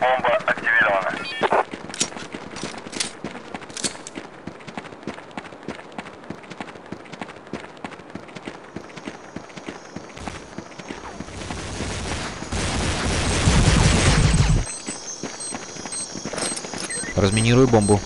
Бомба активирована. Разминирую бомбу.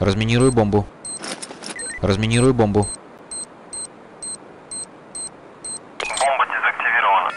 Разминируй бомбу. Разминируй бомбу. Бомба дезактивирована.